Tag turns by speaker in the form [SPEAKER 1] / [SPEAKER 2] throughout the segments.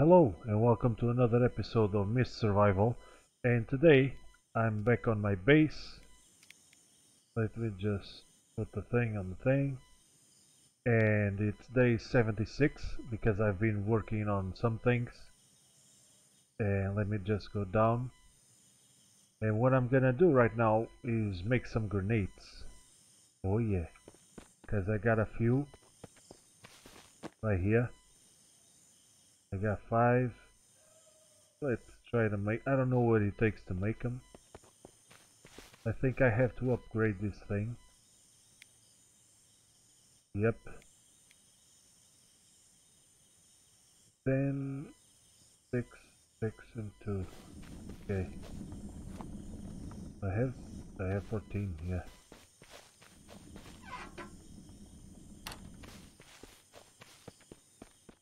[SPEAKER 1] Hello and welcome to another episode of Mist Survival. And today I'm back on my base. Let me just put the thing on the thing. And it's day 76 because I've been working on some things. And let me just go down. And what I'm gonna do right now is make some grenades. Oh yeah. Because I got a few right here I got five. Let's try to make... I don't know what it takes to make them. I think I have to upgrade this thing. Yep. Ten, six, six, and two. Okay. I have, I have 14, yeah.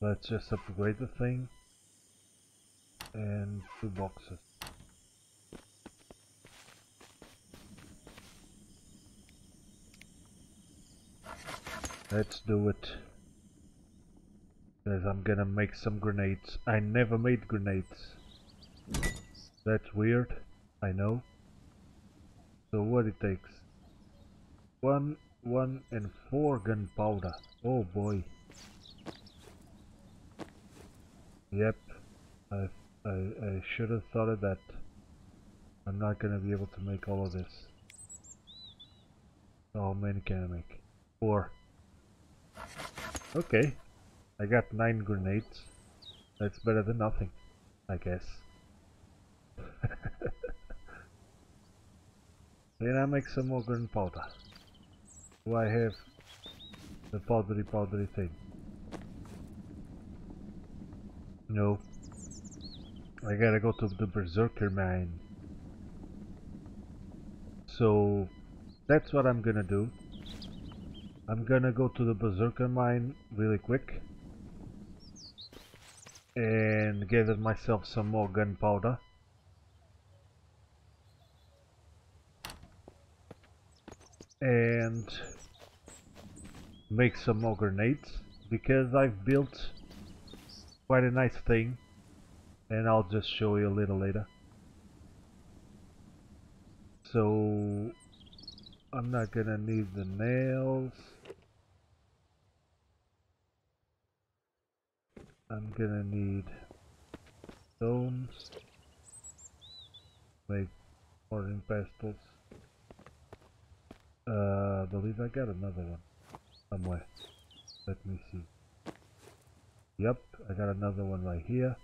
[SPEAKER 1] Let's just upgrade the thing. And two boxes. Let's do it. Because I'm gonna make some grenades. I never made grenades. That's weird. I know. So what it takes? One, one and four gunpowder. Oh boy. Yep, I, I, I should have thought of that. I'm not going to be able to make all of this. Oh, How many can I make? Four. Okay, I got nine grenades. That's better than nothing, I guess. then I make some more gunpowder. Do I have the powdery powdery thing? No. I gotta go to the Berserker mine. So that's what I'm gonna do. I'm gonna go to the Berserker mine really quick and gather myself some more gunpowder. And make some more grenades because I've built quite a nice thing and I'll just show you a little later. So I'm not gonna need the nails. I'm gonna need stones make morning pestles uh, I believe I got another one somewhere. Let me see Yep, I got another one right here.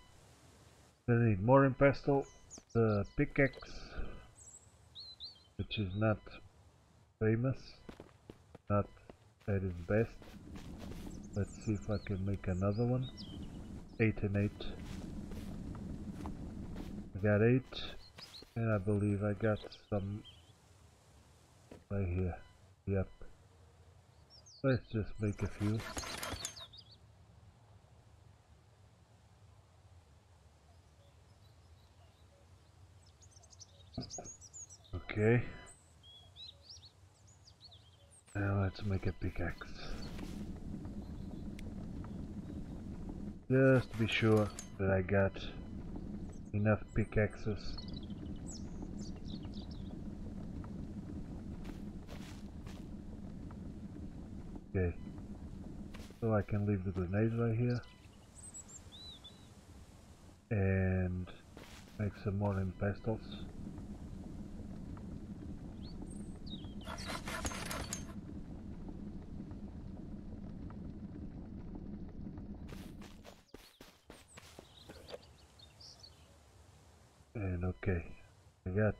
[SPEAKER 1] Gonna need more pestle. The pickaxe, which is not famous, not at its best. Let's see if I can make another one. 8 and 8. I got 8, and I believe I got some right here. Yep. Let's just make a few. Okay. Now let's make a pickaxe. Just to be sure that I got enough pickaxes. Okay. So I can leave the grenades right here. And make some more impestles. And okay, I got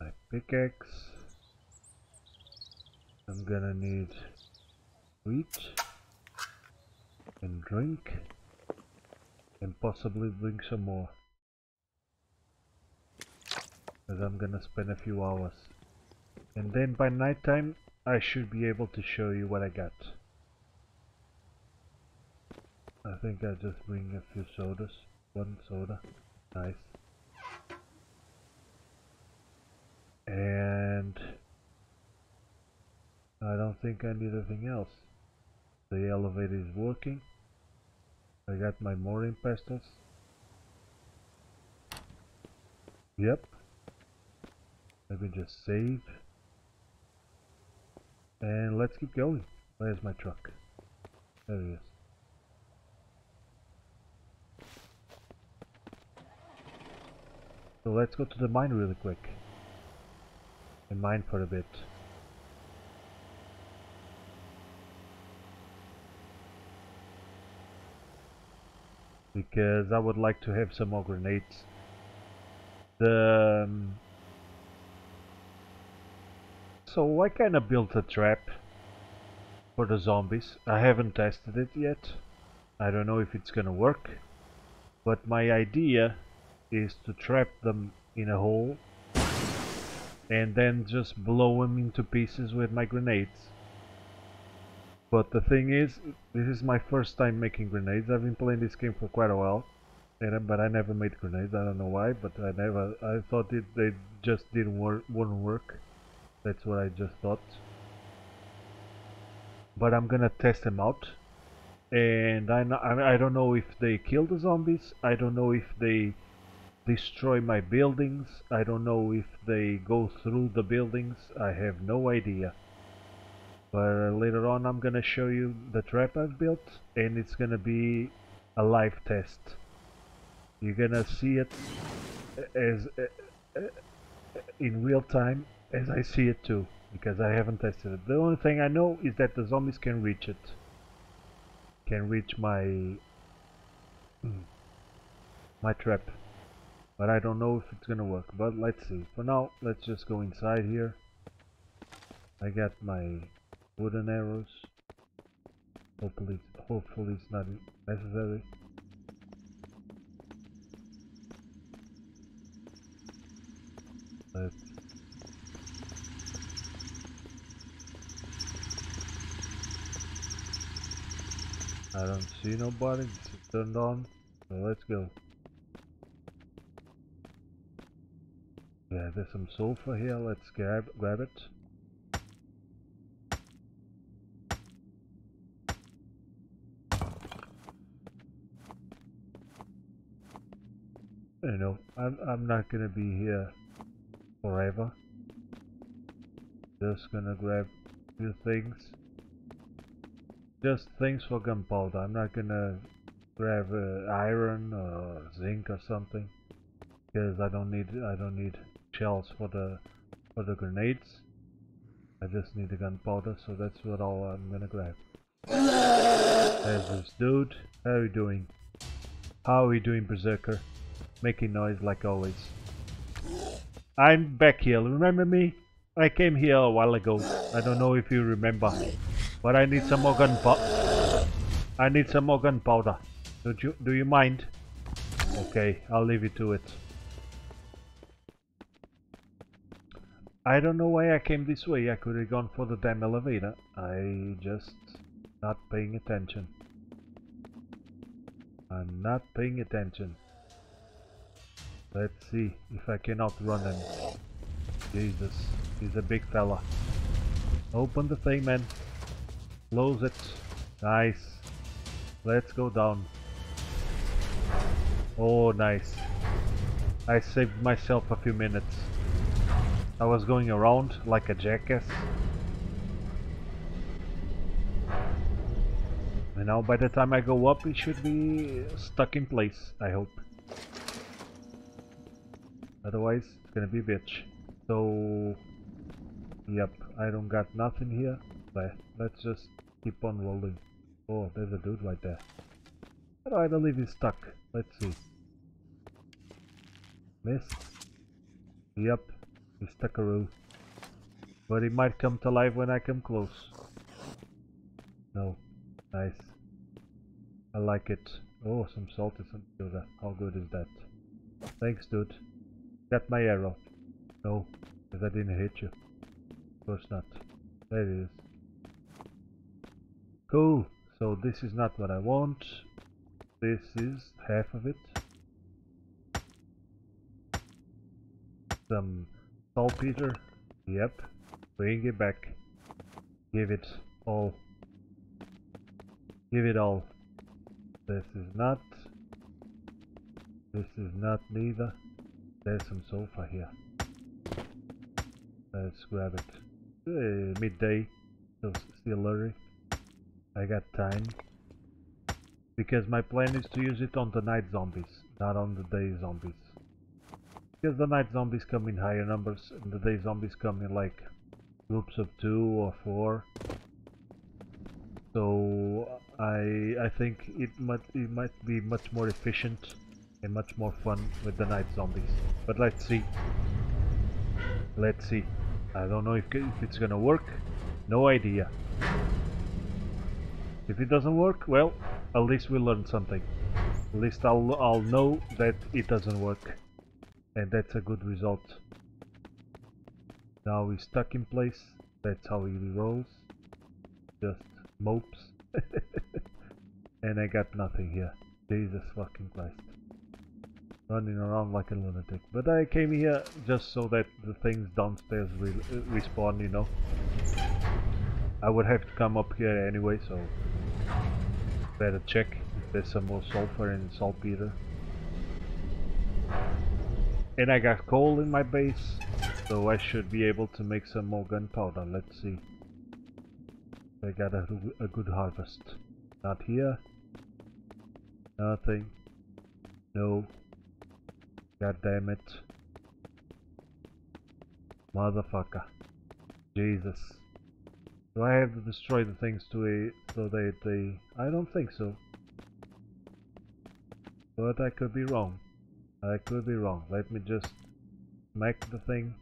[SPEAKER 1] my pickaxe. I'm gonna need wheat and drink and possibly bring some more. Because I'm gonna spend a few hours. And then by night time I should be able to show you what I got. I think I'll just bring a few sodas. One soda. Nice and I don't think I need anything else the elevator is working I got my more impestors. Yep. Let me just save. And let's keep going. Where's my truck? There it is. So let's go to the mine really quick. And mine for a bit. Because I would like to have some more grenades. The... Um, so I kinda built a trap for the zombies. I haven't tested it yet. I don't know if it's gonna work. But my idea is to trap them in a hole and then just blow them into pieces with my grenades. But the thing is, this is my first time making grenades. I've been playing this game for quite a while, and, but I never made grenades. I don't know why, but I never. I thought it they just didn't work, wouldn't work. That's what I just thought. But I'm gonna test them out, and I I don't know if they kill the zombies. I don't know if they destroy my buildings. I don't know if they go through the buildings. I have no idea. But later on I'm gonna show you the trap I've built and it's gonna be a live test. You're gonna see it as uh, in real time as I see it too because I haven't tested it. The only thing I know is that the zombies can reach it. Can reach my my trap but I don't know if it's gonna work but let's see for now let's just go inside here I got my wooden arrows. Hopefully hopefully it's not necessary. Let's I don't see nobody. It's turned on. So let's go. Yeah, there's some sulfur here. Let's grab grab it. You know, I'm I'm not gonna be here forever. Just gonna grab a few things. Just things for gunpowder. I'm not gonna grab uh, iron or zinc or something because I don't need I don't need shells for the for the grenades. I just need the gunpowder, so that's what all I'm gonna grab. There's this dude. How are you doing? How are you doing, Berserker? Making noise like always. I'm back here. Remember me? I came here a while ago. I don't know if you remember. But I need some more gunpowder. I need some more gunpowder. Don't you do you mind? Okay, I'll leave you to it. I don't know why I came this way. I could have gone for the damn elevator. I just not paying attention. I'm not paying attention. Let's see if I can outrun him. Jesus, he's a big fella. Open the thing, man. Close it. Nice. Let's go down. Oh, nice. I saved myself a few minutes. I was going around like a jackass. And now by the time I go up it should be stuck in place, I hope. Otherwise it's gonna be a bitch. So yep, I don't got nothing here. But let's just keep on rolling. Oh, there's a dude right there. But I believe he's stuck. Let's see. Missed. Yep, the Stuckaroo. But he might come to life when I come close. No. Nice. I like it. Oh, some salted some sugar. How good is that? Thanks, dude. Got my arrow. No, because I didn't hit you. Of course not. There it is. Cool. So this is not what I want. This is half of it. Some Saltpeter? Yep. Bring it back. Give it all. Give it all. This is not. This is not neither. There's some sulfur here. Let's grab it. Uh, midday, so still early. I got time. Because my plan is to use it on the night zombies, not on the day zombies. Because the night zombies come in higher numbers, and the day zombies come in like groups of two or four. So I I think it might it might be much more efficient and much more fun with the night zombies. But let's see. Let's see. I don't know if, if it's gonna work. No idea. If it doesn't work, well, at least we learned something. At least I'll, I'll know that it doesn't work. And that's a good result. Now he's stuck in place. That's how he rolls. Just mopes. and I got nothing here. Jesus fucking Christ. Running around like a lunatic. But I came here just so that the things downstairs re respawn, you know. I would have to come up here anyway, so better check if there's some more sulfur and saltpeter. And I got coal in my base, so I should be able to make some more gunpowder. Let's see. I got a, a good harvest. Not here. Nothing. No. God damn it. Motherfucker. Jesus. Do I have to destroy the things to so they, they... I don't think so. But I could be wrong. I could be wrong. Let me just smack the thing.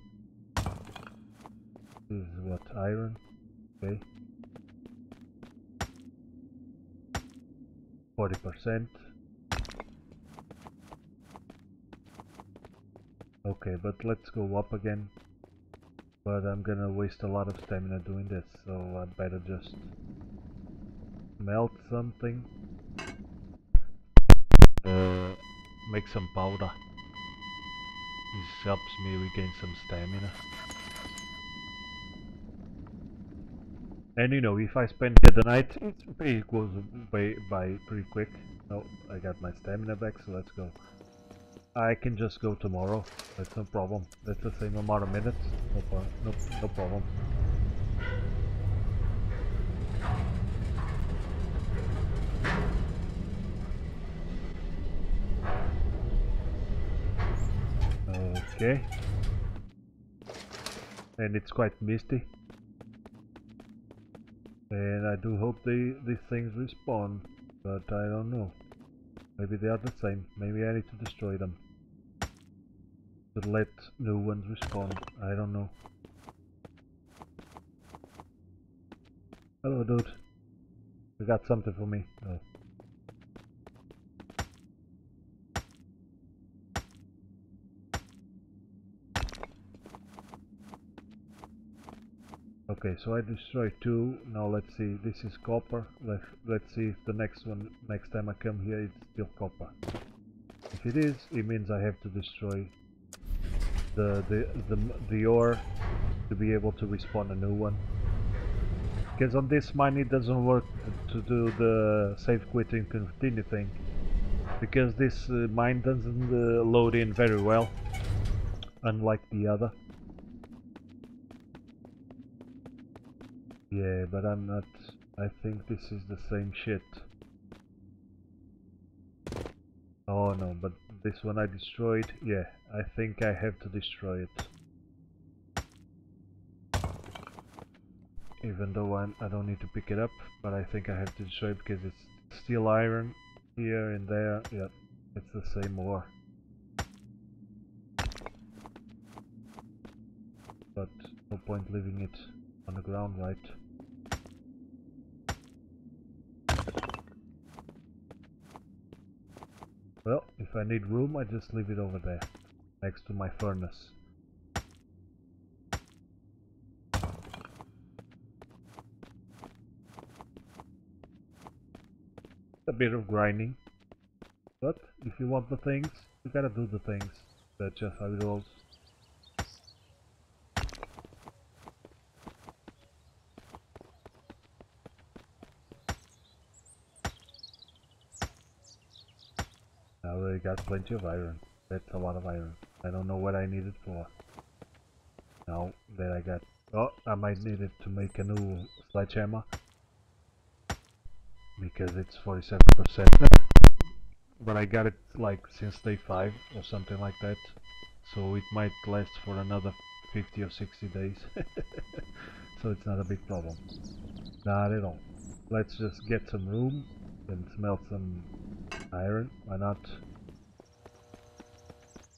[SPEAKER 1] This is what, iron? Okay. 40%. Okay, but let's go up again. But I'm gonna waste a lot of stamina doing this, so I better just melt something. Uh, make some powder. This helps me regain some stamina. And you know, if I spend here the night, it goes by, by pretty quick. Oh, I got my stamina back, so let's go. I can just go tomorrow. That's no problem. That's the same amount of minutes. No, no, no problem. Okay. And it's quite misty. And I do hope they, these things respawn, but I don't know. Maybe they are the same. Maybe I need to destroy them. To let new ones respawn. I don't know. Hello dude. You got something for me. Okay, so I destroyed two. Now let's see. This is copper. Let's let's see if the next one, next time I come here, it's still copper. If it is, it means I have to destroy the the the the ore to be able to respawn a new one. Because on this mine it doesn't work to do the save, quit, and continue thing. Because this uh, mine doesn't uh, load in very well, unlike the other. Yeah, but I'm not... I think this is the same shit. Oh no, but this one I destroyed. Yeah, I think I have to destroy it. Even though I'm, I don't need to pick it up, but I think I have to destroy it because it's steel iron here and there. Yeah, it's the same ore. But no point leaving it on the ground, right? Well, if I need room, I just leave it over there, next to my furnace. A bit of grinding, but if you want the things, you gotta do the things. That's just how it goes. Got plenty of iron. That's a lot of iron. I don't know what I need it for. Now that I got... Oh, I might need it to make a new sledgehammer. Because it's 47%. but I got it like since day 5 or something like that. So it might last for another 50 or 60 days. so it's not a big problem. Not at all. Let's just get some room and smelt some iron. Why not?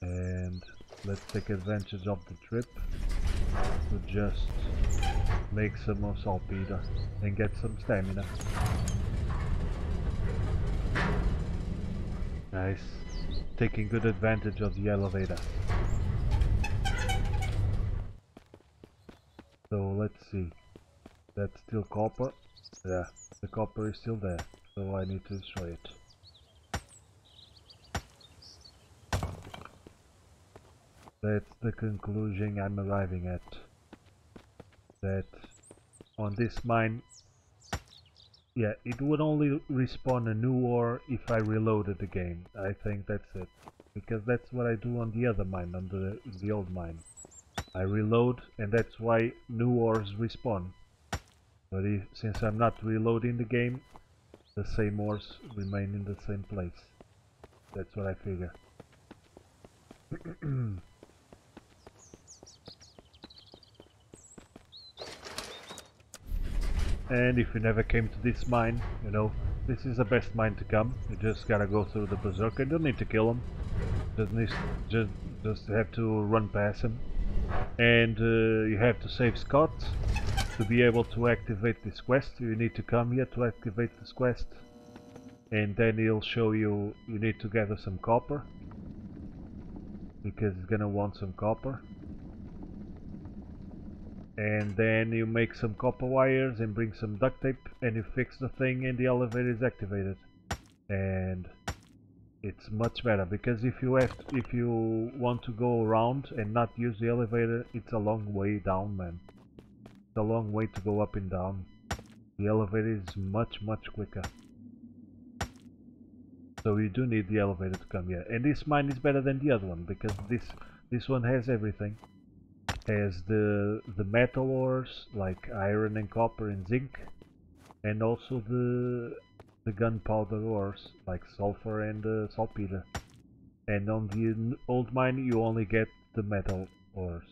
[SPEAKER 1] And let's take advantage of the trip to just make some more saltpeter and get some stamina. Nice. Taking good advantage of the elevator. So let's see. That's still copper. Yeah, the copper is still there. So I need to destroy it. That's the conclusion I'm arriving at. That on this mine, yeah, it would only respawn a new ore if I reloaded the game. I think that's it. Because that's what I do on the other mine, on the, the old mine. I reload and that's why new ores respawn. But if, since I'm not reloading the game, the same ores remain in the same place. That's what I figure. and if you never came to this mine, you know, this is the best mine to come. You just gotta go through the berserker. You don't need to kill him. Just need, just just have to run past him. And uh, you have to save Scott to be able to activate this quest. You need to come here to activate this quest. And then he'll show you you need to gather some copper. Because he's gonna want some copper and then you make some copper wires and bring some duct tape and you fix the thing and the elevator is activated. And it's much better because if you have to, if you want to go around and not use the elevator it's a long way down man. It's a long way to go up and down. The elevator is much much quicker. So you do need the elevator to come here. And this mine is better than the other one because this this one has everything has the the metal ores like iron and copper and zinc and also the the gunpowder ores like sulfur and uh, saltpeter. And on the old mine you only get the metal ores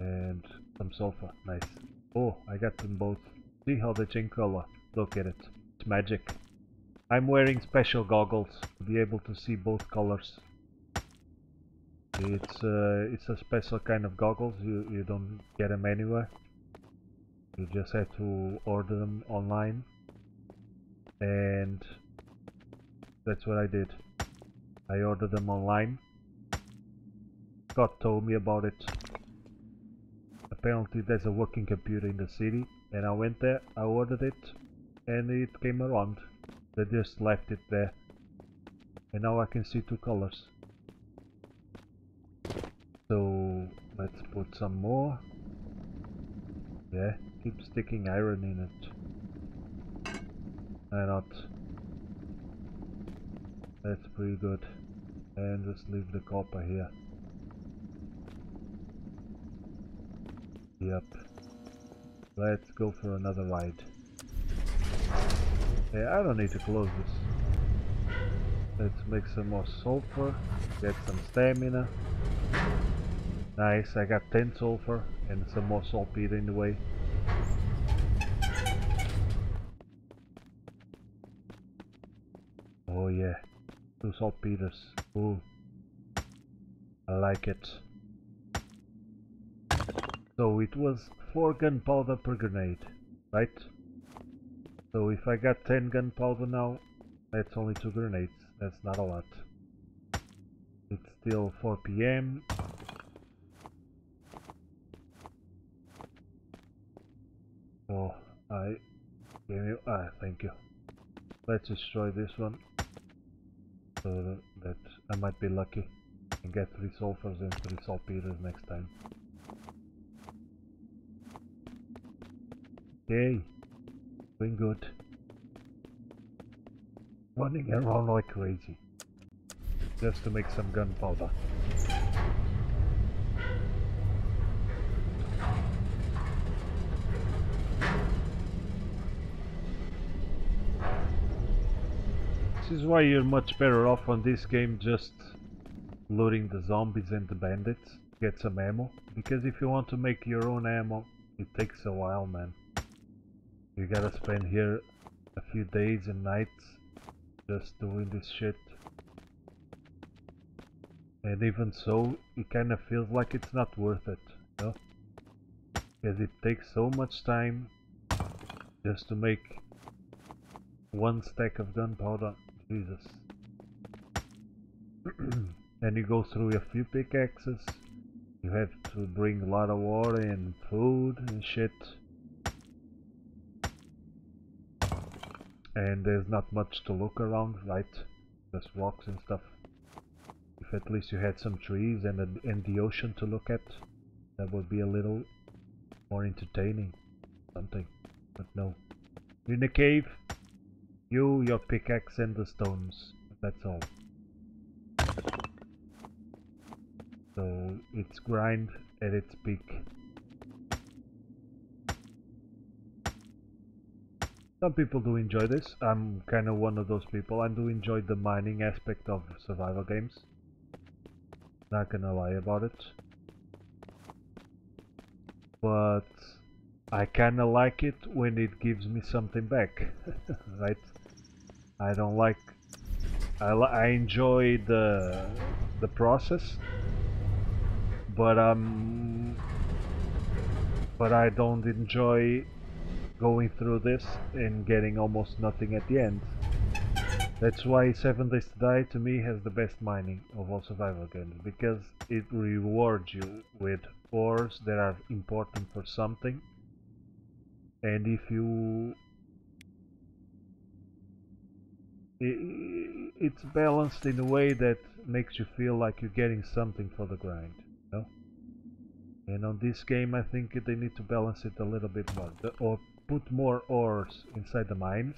[SPEAKER 1] and some sulfur nice. Oh I got them both. See how they change color. Look at it. It's magic I'm wearing special goggles to be able to see both colors. It's uh, it's a special kind of goggles. You you don't get them anywhere. You just have to order them online, and that's what I did. I ordered them online. Scott told me about it. Apparently, there's a working computer in the city, and I went there. I ordered it, and it came around. They just left it there. And now I can see two colors. So let's put some more. Yeah, keep sticking iron in it. Why not? That's pretty good. And just leave the copper here. Yep. Let's go for another ride. Yeah, I don't need to close this. Let's make some more sulfur, get some stamina. Nice, I got 10 sulfur and some more saltpeter in the way. Oh yeah, two saltpeters. Ooh, I like it. So it was 4 gunpowder per grenade, right? So if I got 10 gunpowder now, that's only 2 grenades. That's not a lot. It's still 4 p.m. Oh, I gave you. Ah, thank you. Let's destroy this one. So that I might be lucky and get 3 sulfurs and 3 saltpeters next time. Okay. Doing good. Running around like crazy. Just to make some gunpowder. This is why you're much better off on this game just looting the zombies and the bandits, get some ammo. Because if you want to make your own ammo, it takes a while, man. You gotta spend here a few days and nights just doing this shit. And even so, it kind of feels like it's not worth it, you know? Because it takes so much time just to make one stack of gunpowder. Jesus. and you go through a few pickaxes. You have to bring a lot of water and food and shit. And there's not much to look around, right? Just rocks and stuff. If at least you had some trees and, a, and the ocean to look at, that would be a little more entertaining. Something. But no. You're in a cave, you, your pickaxe and the stones. That's all. So it's grind at its peak. Some people do enjoy this. I'm kind of one of those people. I do enjoy the mining aspect of survival games. Not gonna lie about it. But I kinda like it when it gives me something back, right? I don't like. I I enjoy the the process, but um, but I don't enjoy going through this and getting almost nothing at the end. That's why Seven Days to Die to me has the best mining of all survival games because it rewards you with ores that are important for something and if you it's balanced in a way that makes you feel like you're getting something for the grind you know? and on this game I think they need to balance it a little bit more or put more ores inside the mines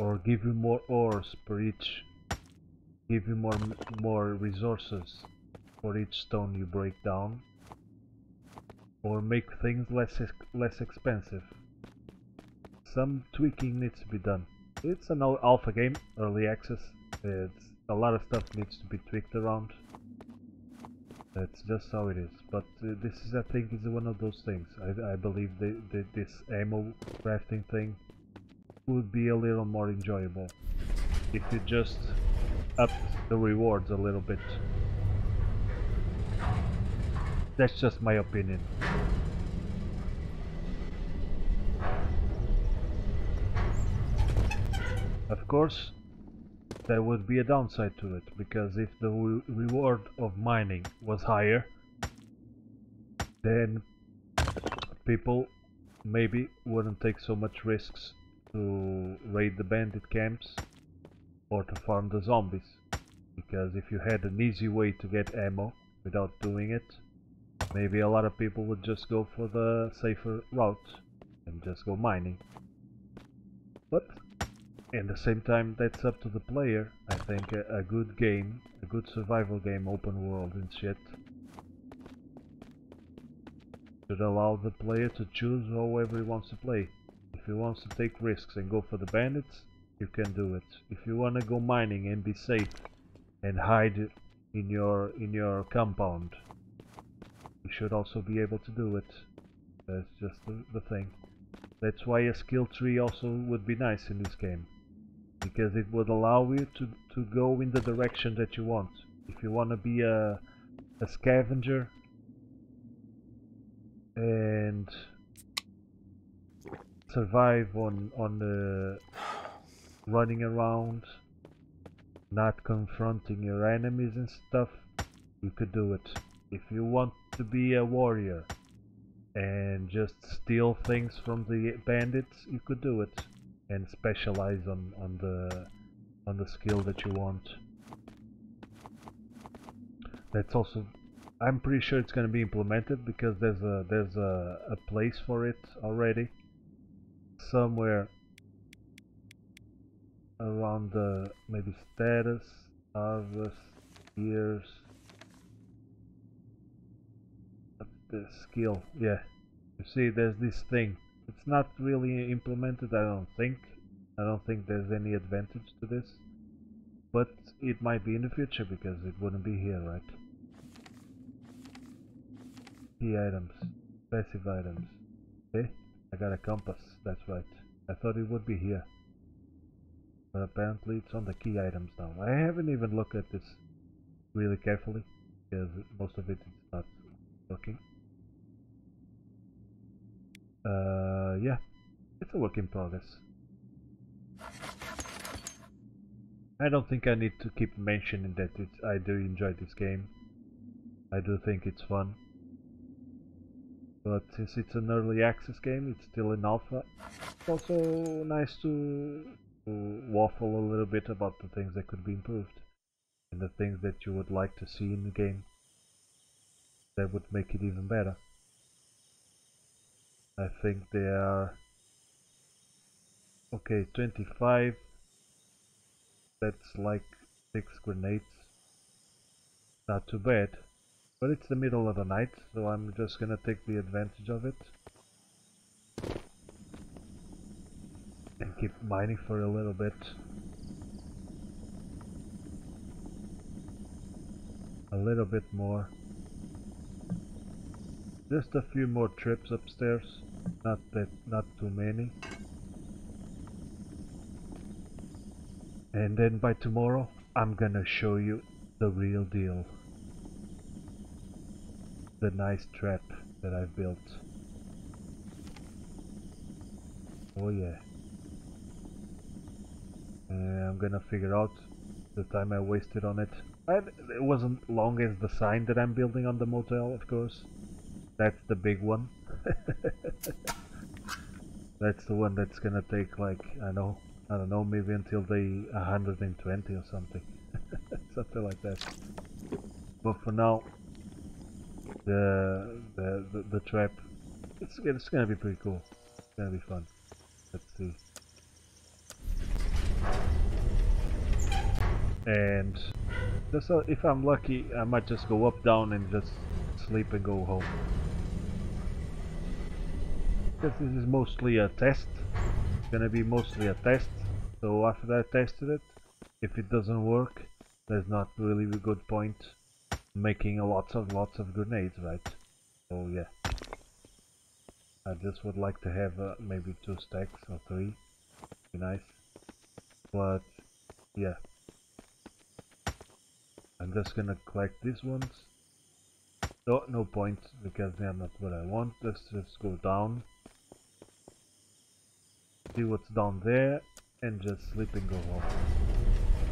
[SPEAKER 1] or give you more ores per each give you more more resources for each stone you break down or make things less less expensive. Some tweaking needs to be done. It's an alpha game, early access. It's a lot of stuff needs to be tweaked around. That's just how it is. But uh, this is, I think, is one of those things. I, I believe that this ammo crafting thing would be a little more enjoyable if you just up the rewards a little bit. That's just my opinion. Of course, there would be a downside to it, because if the re reward of mining was higher, then people maybe wouldn't take so much risks to raid the bandit camps or to farm the zombies. Because if you had an easy way to get ammo without doing it, Maybe a lot of people would just go for the safer route and just go mining. But in the same time, that's up to the player. I think a, a good game, a good survival game, open world and shit, should allow the player to choose however he wants to play. If he wants to take risks and go for the bandits, you can do it. If you want to go mining and be safe and hide in your in your compound you should also be able to do it. That's just the, the thing. That's why a skill tree also would be nice in this game. Because it would allow you to, to go in the direction that you want. If you want to be a, a scavenger and survive on on the running around not confronting your enemies and stuff you could do it if you want to be a warrior and just steal things from the bandits, you could do it and specialize on, on the on the skill that you want. That's also I'm pretty sure it's going to be implemented because there's a there's a, a place for it already. Somewhere around the maybe status harvest years the skill. Yeah. You see there's this thing it's not really implemented I don't think. I don't think there's any advantage to this. But it might be in the future because it wouldn't be here right? Key items. Passive items. Okay I got a compass. That's right. I thought it would be here. But apparently it's on the key items now. I haven't even looked at this really carefully because most of it is not working uh, yeah, it's a work in progress. I don't think I need to keep mentioning that I do enjoy this game. I do think it's fun. But since it's an early access game, it's still in alpha. It's also nice to, to waffle a little bit about the things that could be improved. And the things that you would like to see in the game that would make it even better. I think they are okay 25 that's like 6 grenades. Not too bad. But it's the middle of the night so I'm just gonna take the advantage of it. And keep mining for a little bit. A little bit more just a few more trips upstairs. Not that not too many. And then by tomorrow I'm gonna show you the real deal. The nice trap that I've built. Oh yeah. And I'm gonna figure out the time I wasted on it. It wasn't long as the sign that I'm building on the motel of course that's the big one That's the one that's gonna take like, I know, I don't know, maybe until the 120 or something. something like that. But for now, the, the, the, the trap, it's, it's gonna be pretty cool. It's gonna be fun. Let's see. And so if I'm lucky, I might just go up, down and just sleep and go home because this is mostly a test. It's gonna be mostly a test. So after I tested it, if it doesn't work, there's not really a good point making lots of lots of grenades, right? So yeah. I just would like to have uh, maybe two stacks or three. Be nice. But yeah. I'm just gonna collect these ones. No, no point because they're not what I want. Let's just go down see what's down there and just sleep and go home.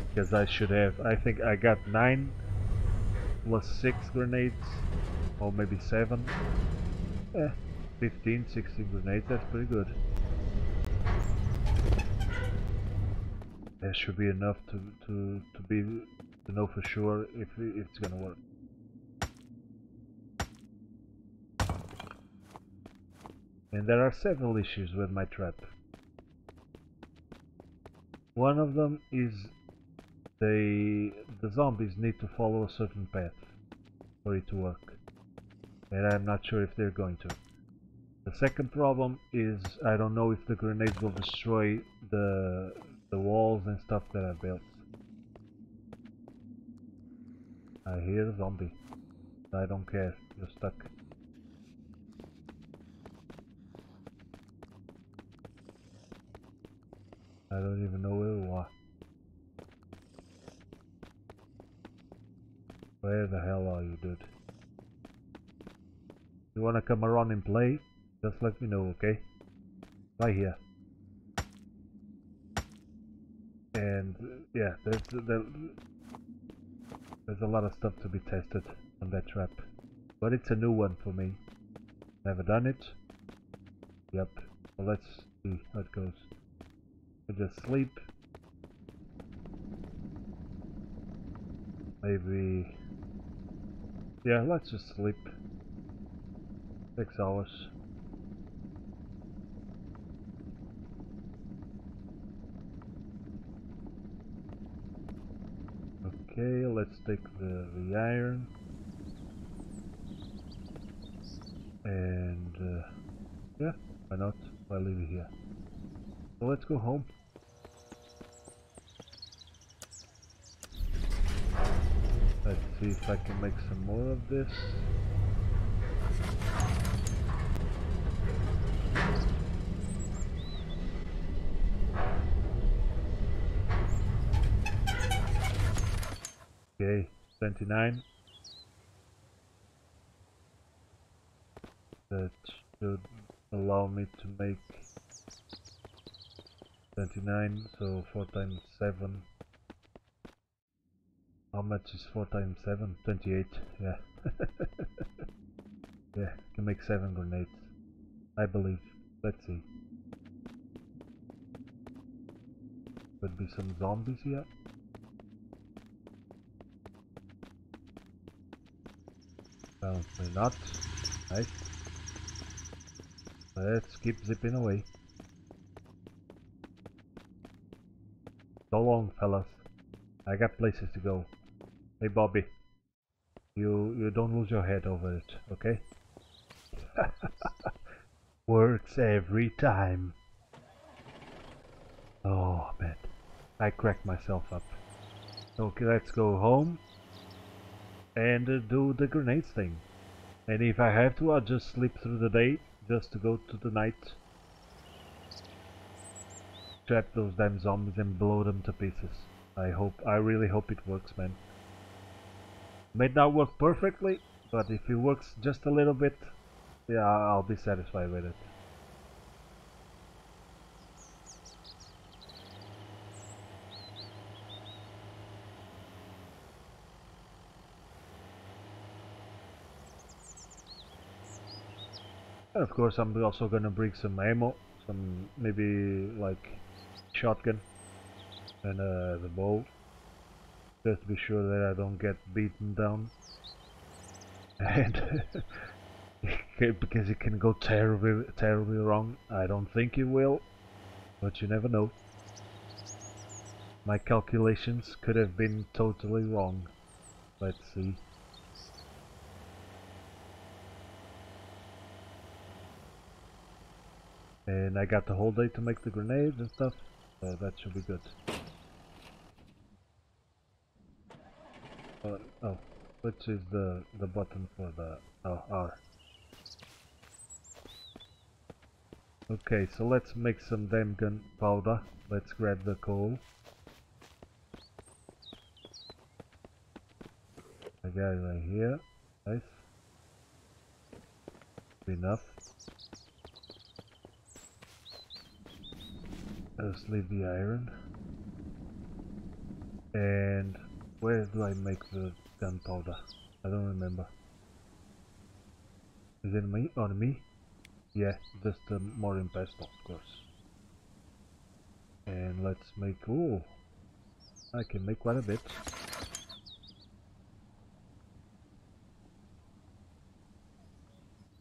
[SPEAKER 1] Because I should have, I think I got 9 plus 6 grenades, or maybe 7. Eh, 15, 16 grenades, that's pretty good. That should be enough to, to, to be to know for sure if, if it's gonna work. And there are several issues with my trap. One of them is they, the zombies need to follow a certain path for it to work. And I'm not sure if they're going to. The second problem is I don't know if the grenades will destroy the, the walls and stuff that I built. I hear a zombie. I don't care, you're stuck. I don't even know where we are. Where the hell are you, dude? You wanna come around and play? Just let me know, okay? Right here. And uh, yeah, there's there's a lot of stuff to be tested on that trap, but it's a new one for me. Never done it. Yep. Well, let's see how it goes just sleep. Maybe Yeah, let's just sleep. Six hours. Okay, let's take the, the iron. And uh, yeah, why not? Why leave it here? So let's go home. Let's see if I can make some more of this. Okay, 29. That should allow me to make 29, so 4 times 7. How much is 4 times 7? 28, yeah. yeah, can make 7 grenades. I believe. Let's see. Could be some zombies here. Apparently not. Nice. Let's keep zipping away. So long, fellas. I got places to go. Hey, Bobby. You you don't lose your head over it, okay? Works every time. Oh man, I cracked myself up. Okay, let's go home and uh, do the grenades thing. And if I have to, I'll just sleep through the day just to go to the night. Trap those damn zombies and blow them to pieces. I hope, I really hope it works, man. May not work perfectly, but if it works just a little bit, yeah, I'll be satisfied with it. And of course I'm also gonna bring some ammo, some maybe like shotgun and uh, the bow just to be sure that I don't get beaten down. And because it can go terribly terribly wrong I don't think it will but you never know. My calculations could have been totally wrong. Let's see. And I got the whole day to make the grenades and stuff so that should be good Uh, oh, which is the the button for the oh R. Okay, so let's make some damn gun powder. Let's grab the coal. I got it right here. Nice. Enough. Uh, let's leave the iron. And where do I make the gunpowder? I don't remember. Is it me? On me? Yeah, just the mortar and pestle, of course. And let's make... Oh! I can make quite a bit.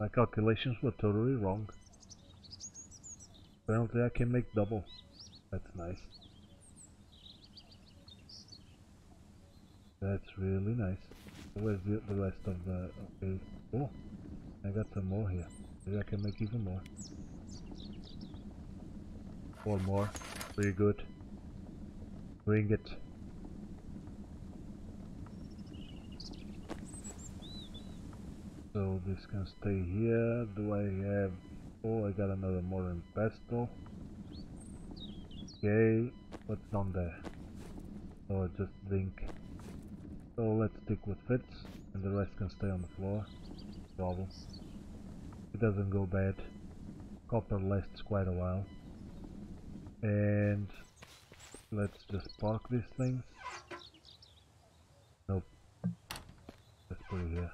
[SPEAKER 1] My calculations were totally wrong. Apparently I can make double. That's nice. That's really nice. Where's the, the rest of the... Okay. Oh, I got some more here. Maybe I can make even more. Four more. Pretty good. Bring it. So this can stay here. Do I have... Oh, I got another mortar and pestle. Okay, what's down there? Oh, just zinc. So let's stick with fits and the rest can stay on the floor. Problem. It doesn't go bad. Copper lasts quite a while. And let's just park these things. Nope. Let's put it here.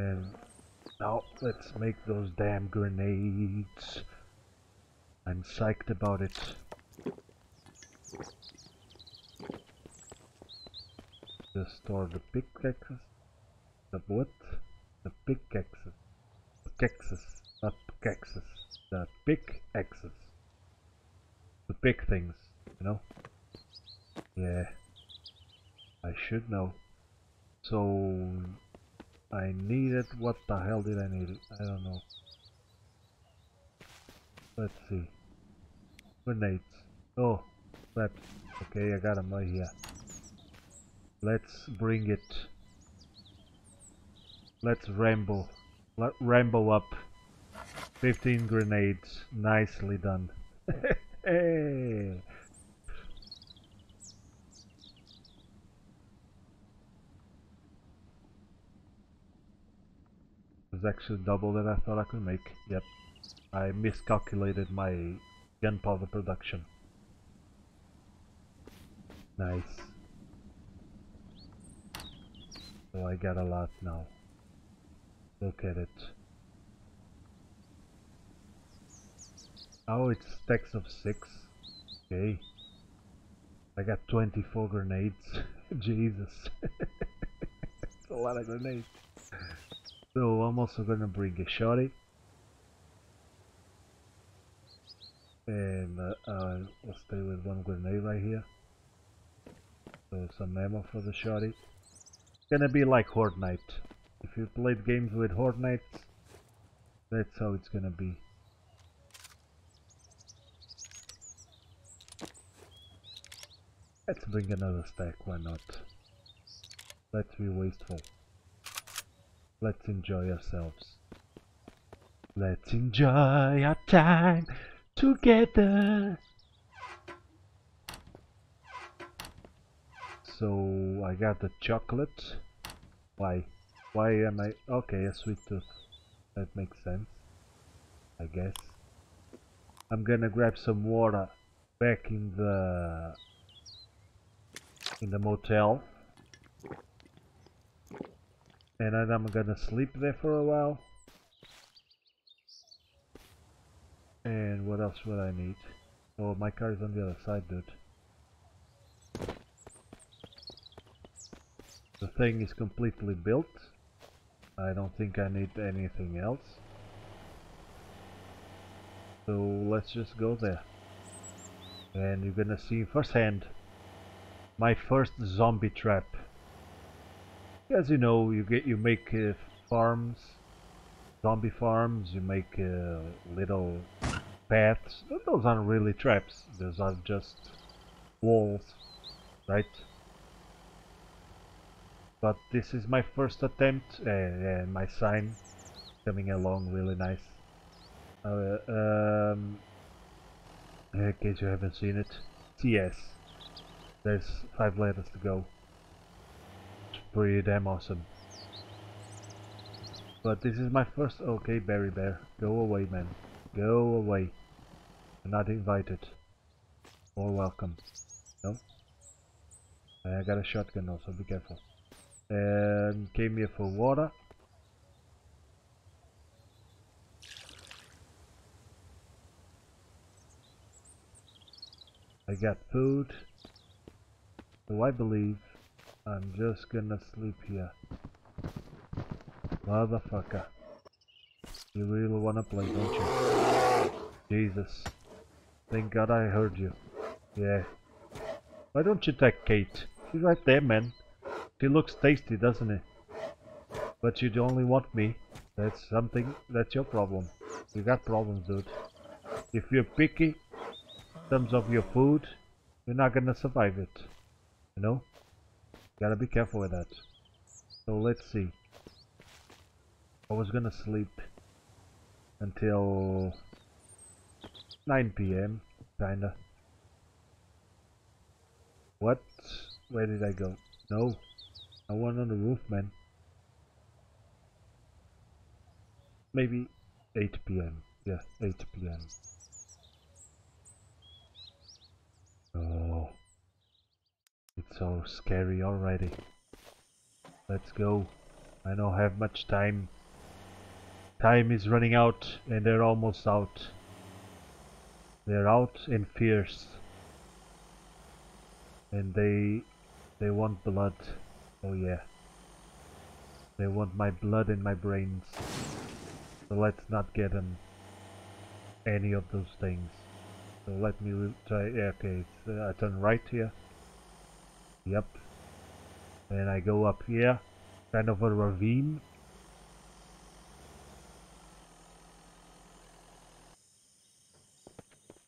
[SPEAKER 1] And Now, let's make those damn grenades. I'm psyched about it. Just store the pickaxes. The what? The pickaxes. Pickaxes. Not pickaxes. The pickaxes. The big things, you know? Yeah. I should know. So I needed what the hell did I need? I don't know. Let's see. Grenades. Oh, crap. Okay, I got them right here. Let's bring it. Let's ramble. Let ramble up. 15 grenades. Nicely done. hey! Was actually double that I thought I could make. Yep. I miscalculated my gunpowder production. Nice. So I got a lot now. Look at it. Oh, it's stacks of six. Okay. I got 24 grenades. Jesus. It's a lot of grenades. So I'm also gonna bring a shotty. And uh, uh, I'll stay with one grenade right here. So some ammo for the shotty. It's gonna be like Night. If you played games with Nights, that's how it's gonna be. Let's bring another stack, why not? Let's be wasteful. Let's enjoy ourselves. Let's enjoy our time together. So I got the chocolate. Why? Why am I? Okay, a sweet tooth. That makes sense. I guess. I'm gonna grab some water back in the in the motel and I'm gonna sleep there for a while. And what else would I need? Oh, my car is on the other side, dude. The thing is completely built. I don't think I need anything else. So let's just go there. And you're gonna see firsthand my first zombie trap. As you know, you get you make uh, farms, zombie farms. You make uh, little paths. Those aren't really traps. Those are just walls, right? But this is my first attempt, uh, and my sign coming along really nice. Uh, um, in case you haven't seen it, TS. There's five letters to go pretty damn awesome. But this is my first... Okay, Berry Bear. Go away, man. Go away. You're not invited. Or welcome. No? I got a shotgun also, be careful. And came here for water. I got food. So I believe I'm just gonna sleep here. Motherfucker. You really wanna play, don't you? Jesus. Thank God I heard you. Yeah. Why don't you take Kate? She's right there, man. She looks tasty, doesn't it? But you'd only want me. That's something, that's your problem. You got problems, dude. If you're picky, in terms of your food, you're not gonna survive it. You know? Gotta be careful with that. So let's see. I was gonna sleep until 9 p.m. kinda. What? Where did I go? No. I went on the roof, man. Maybe 8 p.m. Yeah, 8 p.m. Oh. It's so scary already. Let's go. I don't have much time. Time is running out and they're almost out. They're out and fierce. And they they want blood. Oh yeah. They want my blood and my brains. So let's not get them any of those things. So let me try. Yeah, okay, uh, I turn right here. Yep. And I go up here, kind of a ravine.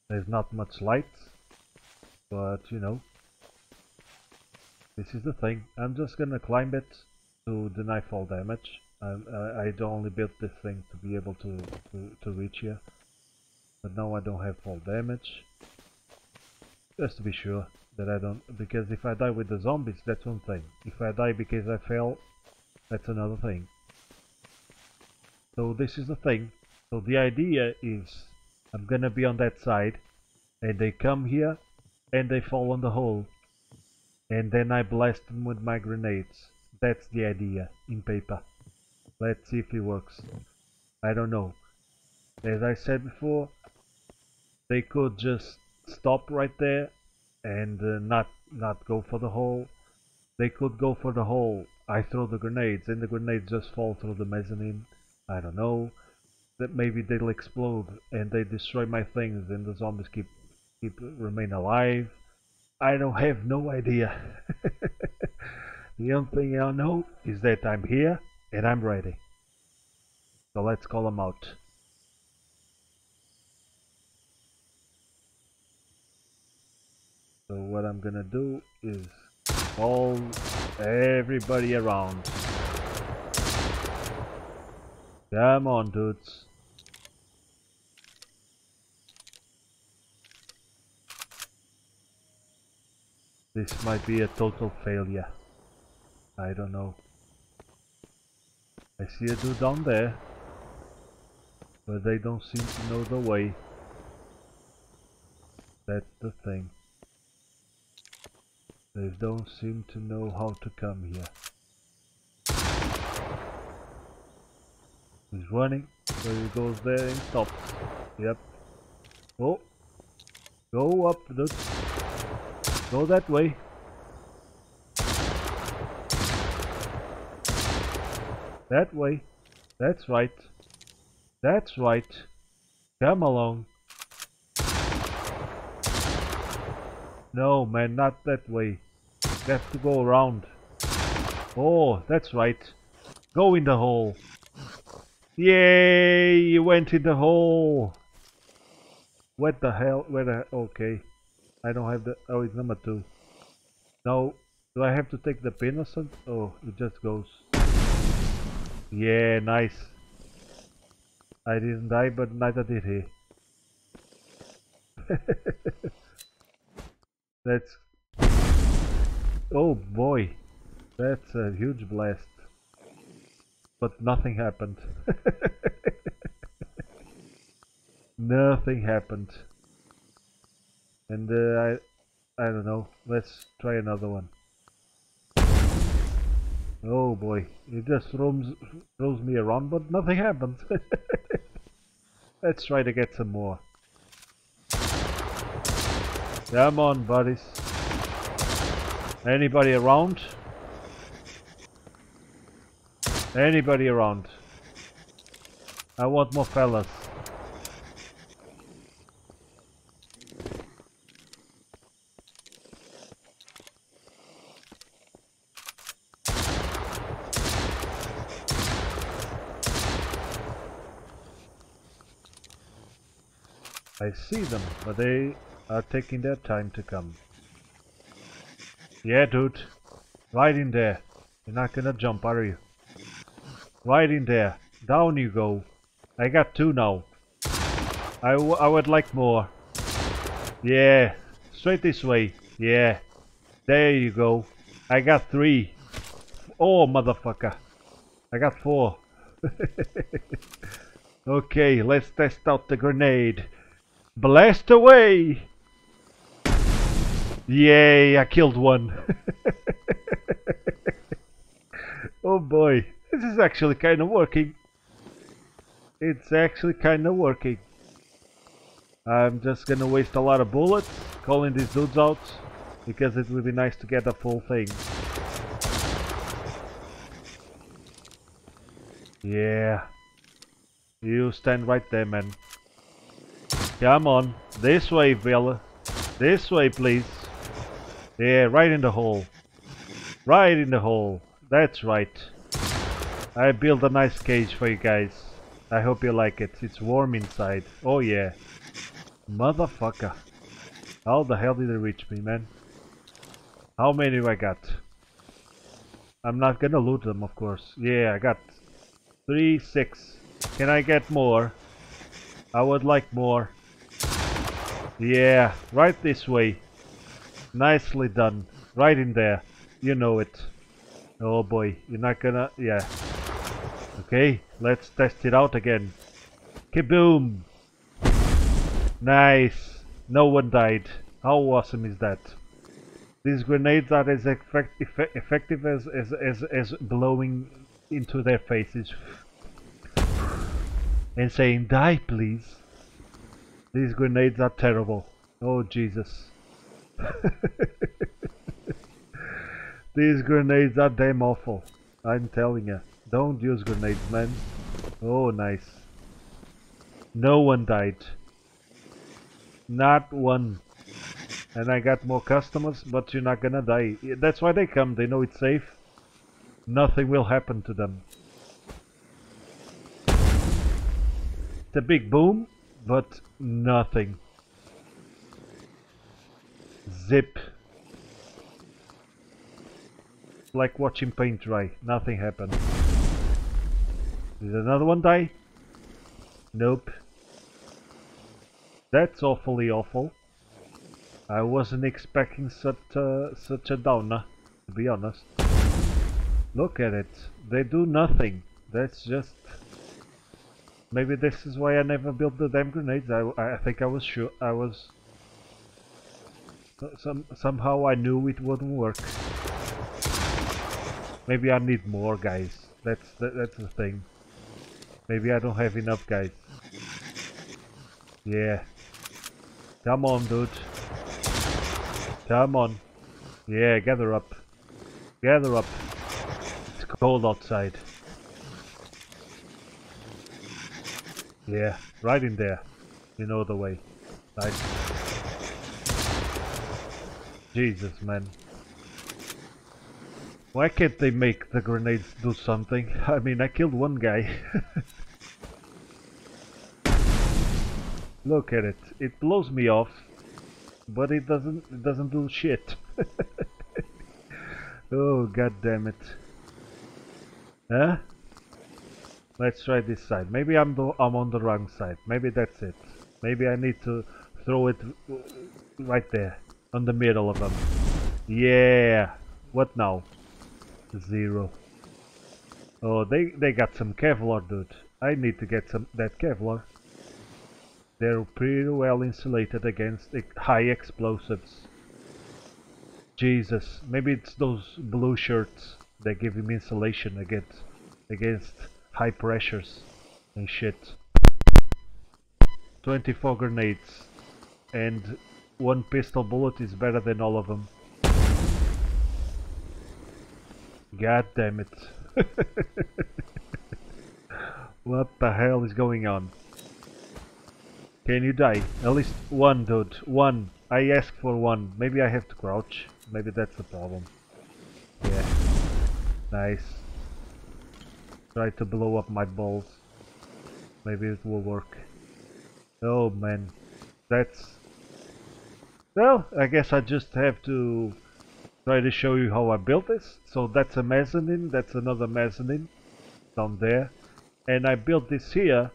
[SPEAKER 1] There's not much light, but you know, this is the thing. I'm just gonna climb it to deny fall damage. I, I, I only built this thing to be able to, to, to reach here. But now I don't have fall damage. Just to be sure that I don't... Because if I die with the zombies, that's one thing. If I die because I fell, that's another thing. So this is the thing. So the idea is I'm gonna be on that side and they come here and they fall on the hole and then I blast them with my grenades. That's the idea in paper. Let's see if it works. I don't know. As I said before, they could just stop right there and uh, not not go for the hole. They could go for the hole. I throw the grenades and the grenades just fall through the mezzanine. I don't know. That maybe they'll explode and they destroy my things and the zombies keep keep remain alive. I don't have no idea. The only thing I know is that I'm here and I'm ready. So let's call them out. What I'm gonna do is call everybody around. Come on dudes. This might be a total failure. I don't know. I see a dude down there. But they don't seem to know the way. That's the thing. They don't seem to know how to come here. He's running, so he goes there and stops. Yep. Oh! Go up, dude. Go that way. That way. That's right. That's right. Come along. No, man, not that way. Have to go around. Oh, that's right. Go in the hole. Yay! You went in the hole. What the hell? Where the? Okay. I don't have the. Oh, it's number two. No. Do I have to take the pin or something? Oh, it just goes. Yeah, nice. I didn't die, but neither did he. That's... Oh boy, that's a huge blast. But nothing happened. nothing happened. And uh, I, I don't know, let's try another one. Oh boy, it just throws, throws me around, but nothing happens. Let's try to get some more. Come on, buddies. Anybody around? Anybody around? I want more fellas. I see them, but they are taking their time to come. Yeah, dude. Right in there. You're not gonna jump, are you? Right in there. Down you go. I got two now. I, I would like more. Yeah. Straight this way. Yeah. There you go. I got three. Oh, motherfucker. I got four. okay, let's test out the grenade. Blast away! Yay, I killed one. oh boy, this is actually kind of working. it's actually kind of working. I'm just gonna waste a lot of bullets calling these dudes out because it would be nice to get a full thing. Yeah. You stand right there, man. Come on. This way, Villa. This way, please. Yeah, right in the hole. Right in the hole. That's right. I built a nice cage for you guys. I hope you like it. It's warm inside. Oh yeah. Motherfucker. How the hell did they reach me, man? How many do I got? I'm not gonna loot them, of course. Yeah, I got three, six. Can I get more? I would like more. Yeah, right this way. Nicely done. Right in there. You know it. Oh boy, you're not gonna... Yeah. Okay, let's test it out again. Kaboom! Nice. No one died. How awesome is that? These grenades are as effect eff effective as, as, as, as blowing into their faces and saying, Die, please. These grenades are terrible. Oh, Jesus. These grenades are damn awful. I'm telling you. Don't use grenades, man. Oh, nice. No one died. Not one. And I got more customers, but you're not gonna die. That's why they come, they know it's safe. Nothing will happen to them. It's a big boom, but nothing. Zip. Like watching paint dry. Nothing happened. Did another one die? Nope. That's awfully awful. I wasn't expecting such a, such a downer, to be honest. Look at it. They do nothing. That's just... Maybe this is why I never built the damn grenades. I, I think I was sure I was... Some, somehow I knew it wouldn't work. Maybe I need more guys. That's that, that's the thing. Maybe I don't have enough guys. Yeah. Come on, dude. Come on. Yeah, gather up. Gather up. It's cold outside. Yeah, right in there. You know the way. Right. Jesus, man. Why can't they make the grenades do something? I mean, I killed one guy. Look at it. It blows me off, but it doesn't it doesn't do shit. oh god damn it. Huh? Let's try this side. Maybe I'm the, I'm on the wrong side. Maybe that's it. Maybe I need to throw it right there on the middle of them. Yeah. What now? Zero. Oh, they they got some Kevlar, dude. I need to get some that Kevlar. They're pretty well insulated against high explosives. Jesus, maybe it's those blue shirts that give him insulation against against high pressures and shit. 24 grenades and one pistol bullet is better than all of them. God damn it. what the hell is going on? Can you die? At least one, dude. One. I asked for one. Maybe I have to crouch. Maybe that's the problem. Yeah. Nice. Try to blow up my balls. Maybe it will work. Oh man. That's... Well, I guess I just have to try to show you how I built this. So that's a mezzanine. That's another mezzanine down there. And I built this here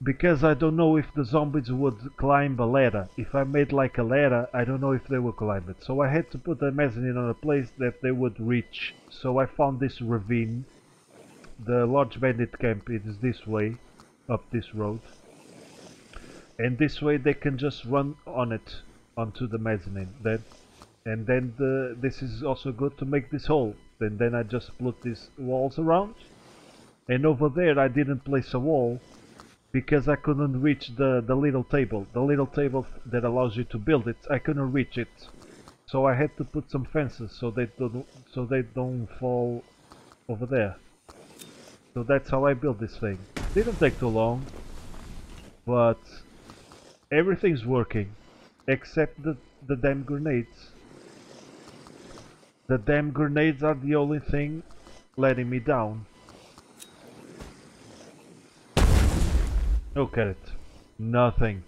[SPEAKER 1] because I don't know if the zombies would climb a ladder. If I made like a ladder, I don't know if they would climb it. So I had to put the mezzanine on a place that they would reach. So I found this ravine. The large bandit camp is this way, up this road. And this way they can just run on it, onto the mezzanine. Then, and then the, this is also good to make this hole. And then I just put these walls around and over there I didn't place a wall because I couldn't reach the, the little table. The little table that allows you to build it, I couldn't reach it. So I had to put some fences so they don't so they don't fall over there. So that's how I built this thing. Didn't take too long, but everything's working except the, the damn grenades. The damn grenades are the only thing letting me down. Look at it. Nothing.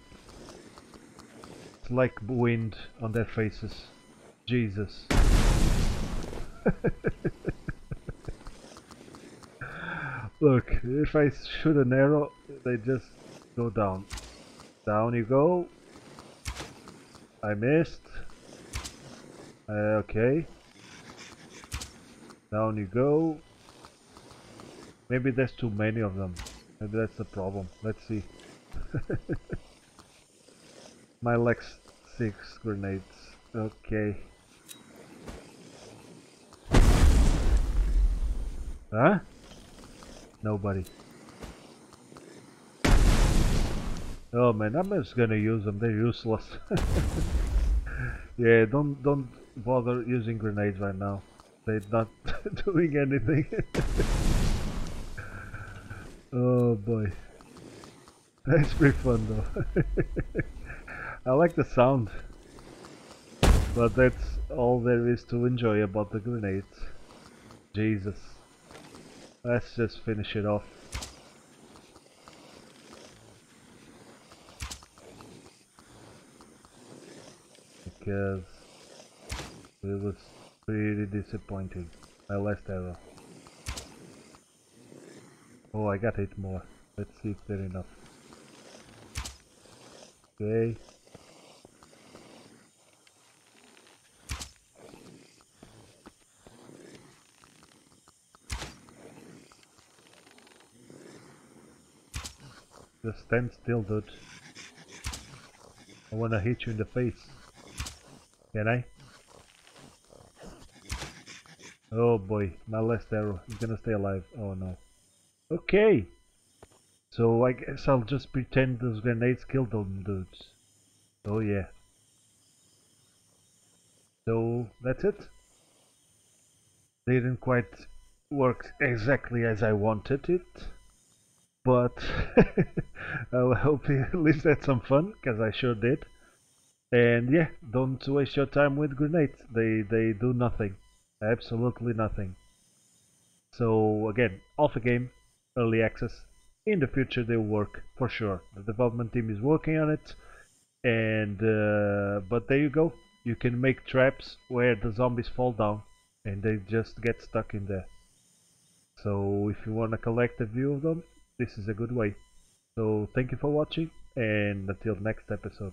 [SPEAKER 1] It's like wind on their faces. Jesus. Look, if I shoot an arrow, they just go down. Down you go. I missed. Uh, okay. Down you go. Maybe there's too many of them. Maybe that's the problem. Let's see. My Lex 6 grenades. Okay. Huh? Nobody. Oh man, I'm just gonna use them. They're useless. yeah, don't don't bother using grenades right now. They're not doing anything. oh boy. That's pretty fun though. I like the sound. But that's all there is to enjoy about the grenades. Jesus. Let's just finish it off. Because it was pretty disappointing. My last arrow. Oh, I got eight more. Let's see if they're enough. Okay. Just stand still, dude. I wanna hit you in the face. Can I? Oh boy, my last arrow. He's gonna stay alive. Oh no. Okay. So I guess I'll just pretend those grenades killed them dudes. Oh yeah. So that's it. They didn't quite work exactly as I wanted it but I hope at least had some fun because I sure did. And yeah, don't waste your time with grenades. They they do nothing, absolutely nothing. So again, alpha game, early access. In the future, they'll work for sure. The development team is working on it, and uh, but there you go. You can make traps where the zombies fall down, and they just get stuck in there. So if you want to collect a view of them, this is a good way. So thank you for watching and until next episode.